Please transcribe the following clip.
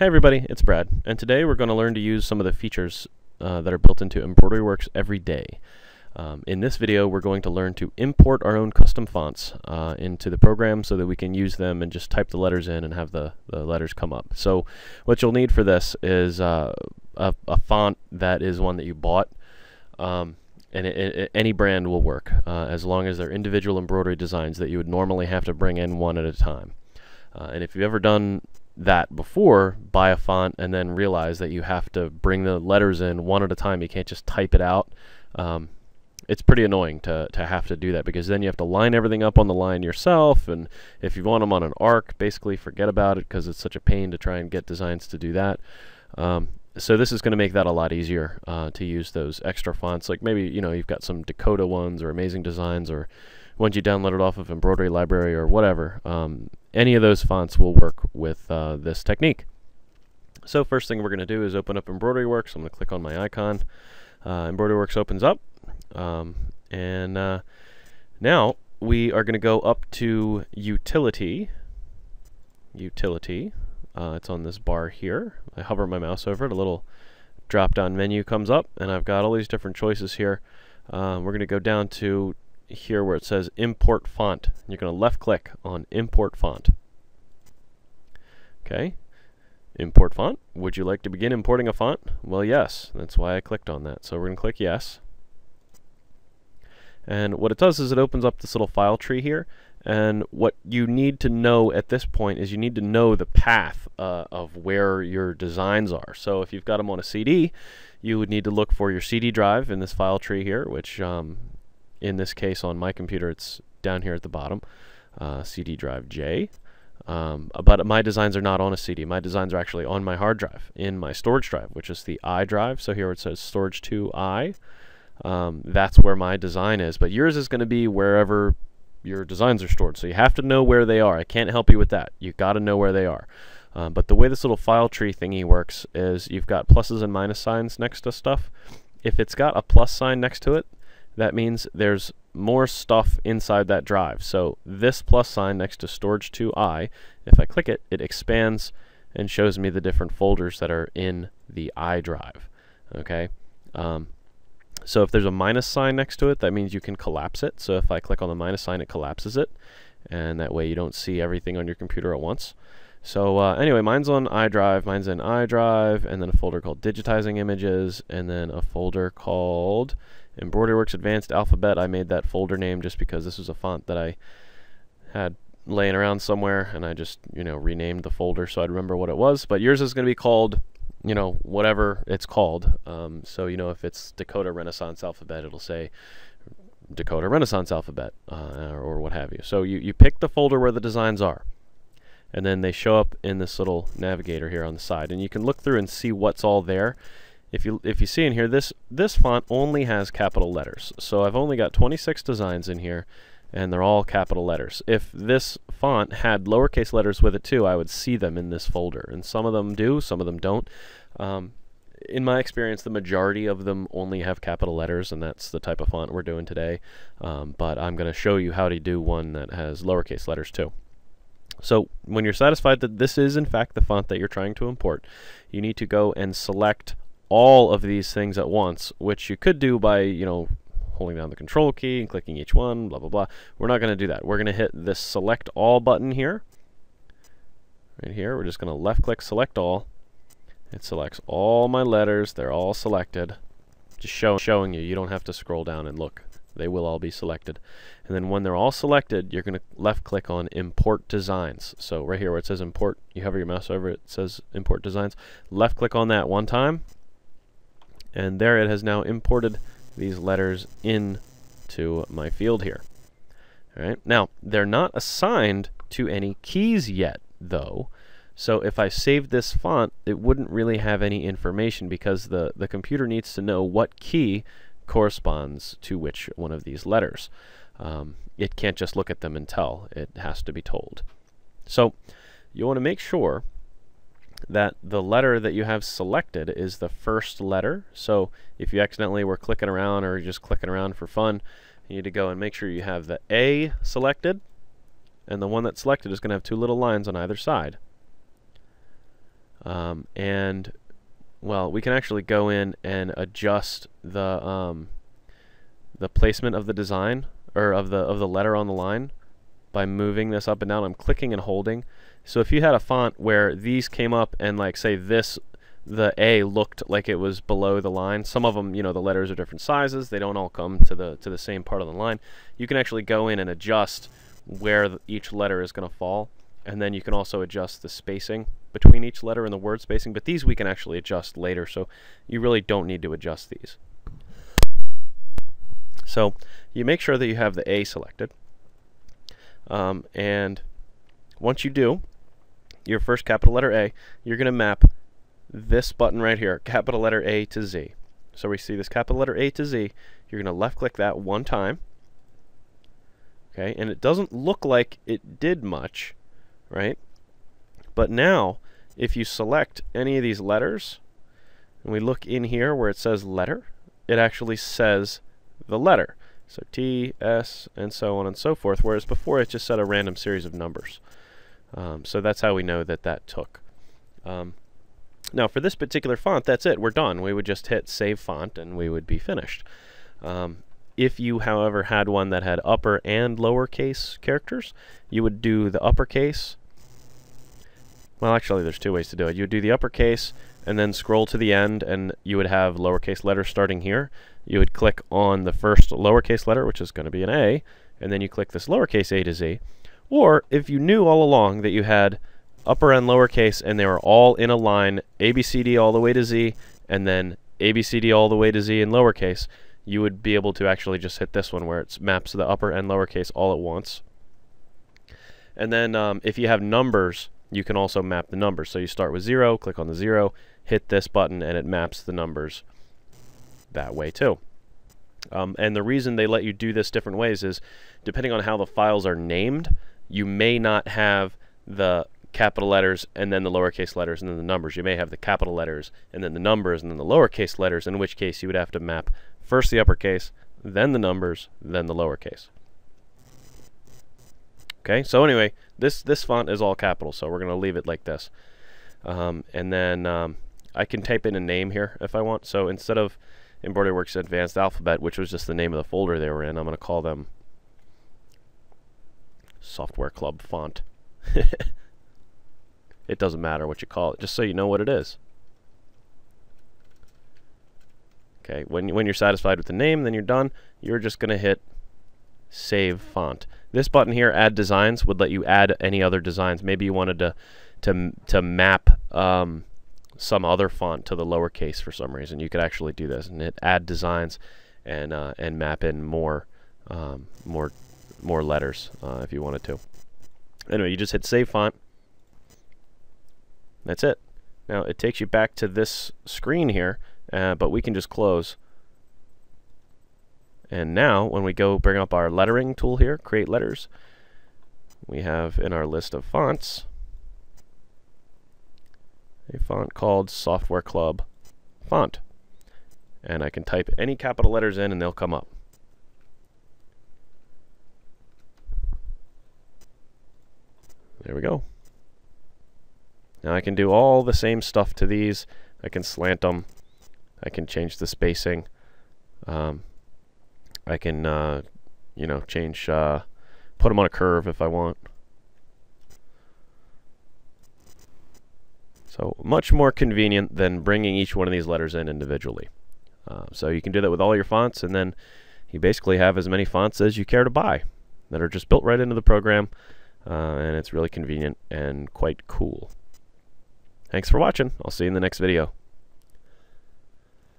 Hey everybody, it's Brad, and today we're going to learn to use some of the features uh, that are built into Embroidery Works every day. Um, in this video, we're going to learn to import our own custom fonts uh, into the program so that we can use them and just type the letters in and have the, the letters come up. So what you'll need for this is uh, a, a, font that is one that you bought. Um, and it, it, any brand will work uh, as long as they're individual embroidery designs that you would normally have to bring in one at a time. Uh, and if you've ever done that before, buy a font and then realize that you have to bring the letters in one at a time. You can't just type it out. Um, it's pretty annoying to, to have to do that because then you have to line everything up on the line yourself. And if you want them on an arc, basically forget about it because it's such a pain to try and get designs to do that. Um, so this is going to make that a lot easier uh, to use those extra fonts. Like maybe you know you've got some Dakota ones or Amazing Designs or ones you downloaded off of Embroidery Library or whatever. Um, any of those fonts will work with uh, this technique. So first thing we're going to do is open up Embroidery Works. I'm going to click on my icon. Uh, Embroidery Works opens up. Um, and uh, now we are going to go up to Utility. Utility. Uh, it's on this bar here. I hover my mouse over it. A little drop-down menu comes up, and I've got all these different choices here. Um, we're going to go down to here where it says import font. You're going to left click on import font. Okay. Import font. Would you like to begin importing a font? Well, yes. That's why I clicked on that. So we're going to click yes. And what it does is it opens up this little file tree here. And what you need to know at this point is you need to know the path uh, of where your designs are. So if you've got them on a CD, you would need to look for your CD drive in this file tree here, which um, in this case on my computer it's down here at the bottom uh, CD drive J. Um, but my designs are not on a CD my designs are actually on my hard drive in my storage drive which is the I drive. So here it says storage 2 I. Um, that's where my design is. But yours is going to be wherever your designs are stored. So you have to know where they are. I can't help you with that. You've got to know where they are. Um, but the way this little file tree thingy works is you've got pluses and minus signs next to stuff. If it's got a plus sign next to it that means there's more stuff inside that drive. So this plus sign next to storage 2i, if I click it, it expands and shows me the different folders that are in the I drive. Okay. Um, so if there's a minus sign next to it, that means you can collapse it. So if I click on the minus sign, it collapses it. And that way you don't see everything on your computer at once. So uh, anyway, mine's on iDrive, mine's in iDrive, and then a folder called Digitizing Images, and then a folder called Embroidery Works Advanced Alphabet. I made that folder name just because this was a font that I had laying around somewhere, and I just, you know, renamed the folder so I'd remember what it was. But yours is going to be called, you know, whatever it's called. Um, so, you know, if it's Dakota Renaissance Alphabet, it'll say Dakota Renaissance Alphabet, uh, or what have you. So you, you pick the folder where the designs are and then they show up in this little navigator here on the side and you can look through and see what's all there if you if you see in here this this font only has capital letters so I've only got 26 designs in here and they're all capital letters if this font had lowercase letters with it too I would see them in this folder and some of them do some of them don't um, in my experience, the majority of them only have capital letters, and that's the type of font we're doing today. Um, but I'm going to show you how to do one that has lowercase letters too. So when you're satisfied that this is in fact the font that you're trying to import, you need to go and select all of these things at once, which you could do by, you know, holding down the control key and clicking each one, blah, blah, blah. We're not going to do that. We're going to hit this select all button here. Right here, we're just going to left click select all. It selects all my letters. They're all selected. Just show, showing you. You don't have to scroll down and look. They will all be selected. And then when they're all selected, you're going to left click on import designs. So right here where it says import, you hover your mouse over it, it says import designs. Left click on that one time. And there it has now imported these letters into my field here. All right. Now, they're not assigned to any keys yet, though. So if I saved this font, it wouldn't really have any information because the, the computer needs to know what key corresponds to which one of these letters. Um, it can't just look at them and tell. It has to be told. So you want to make sure that the letter that you have selected is the first letter. So if you accidentally were clicking around or just clicking around for fun, you need to go and make sure you have the A selected. And the one that's selected is going to have two little lines on either side. Um, and well, we can actually go in and adjust the um, the placement of the design or of the of the letter on the line by moving this up and down. I'm clicking and holding. So if you had a font where these came up and like say this the A looked like it was below the line. Some of them, you know, the letters are different sizes. They don't all come to the to the same part of the line. You can actually go in and adjust where each letter is going to fall, and then you can also adjust the spacing between each letter and the word spacing. But these we can actually adjust later, so you really don't need to adjust these. So you make sure that you have the A selected, um, and once you do, your first capital letter A, you're going to map this button right here, capital letter A to Z. So we see this capital letter A to Z. You're going to left click that one time. Okay, and it doesn't look like it did much, right? But now, if you select any of these letters, and we look in here where it says letter, it actually says the letter. So T, S, and so on and so forth, whereas before it just said a random series of numbers. Um, so that's how we know that that took. Um, now for this particular font, that's it. We're done. We would just hit Save Font and we would be finished. Um, if you, however, had one that had upper and lowercase characters, you would do the uppercase. Well, actually, there's two ways to do it. You would do the uppercase and then scroll to the end, and you would have lowercase letters starting here. You would click on the first lowercase letter, which is going to be an A, and then you click this lowercase a to Z. Or if you knew all along that you had upper and lowercase, and they were all in a line, ABCD all the way to Z, and then ABCD all the way to Z in lowercase, you would be able to actually just hit this one where it maps the upper and lowercase all at once. And then um, if you have numbers, you can also map the numbers. So you start with 0, click on the 0, hit this button, and it maps the numbers that way too. Um, and the reason they let you do this different ways is depending on how the files are named, you may not have the capital letters and then the lowercase letters and then the numbers. You may have the capital letters and then the numbers and then the lowercase letters, in which case you would have to map first the uppercase, then the numbers, then the lowercase. Okay, so anyway, this, this font is all capital, so we're going to leave it like this. Um, and then um, I can type in a name here if I want. So instead of Embroidery Works Advanced Alphabet, which was just the name of the folder they were in, I'm going to call them Software Club Font. It doesn't matter what you call it, just so you know what it is. Okay, when, when you're satisfied with the name, then you're done. You're just going to hit Save Font. This button here, Add Designs, would let you add any other designs. Maybe you wanted to, to, to map um, some other font to the lowercase for some reason. You could actually do this and hit Add Designs and, uh, and map in more, um, more, more letters uh, if you wanted to. Anyway, you just hit Save Font. That's it. Now it takes you back to this screen here, uh, but we can just close. And now when we go bring up our lettering tool here, create letters, we have in our list of fonts a font called Software Club font. And I can type any capital letters in and they'll come up. There we go. Now I can do all the same stuff to these. I can slant them. I can change the spacing. Um, I can, uh, you know, change, uh, put them on a curve if I want. So much more convenient than bringing each one of these letters in individually. Uh, so you can do that with all your fonts, and then you basically have as many fonts as you care to buy that are just built right into the program, uh, and it's really convenient and quite cool. Thanks for watching. I'll see you in the next video.